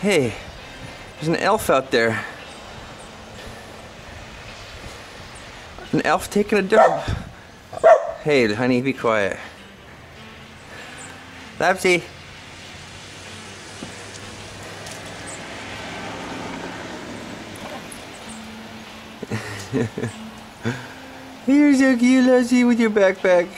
Hey, there's an elf out there. An elf taking a dump. Hey, honey, be quiet. Lapsy. You're so cute, Lapsy, with your backpack.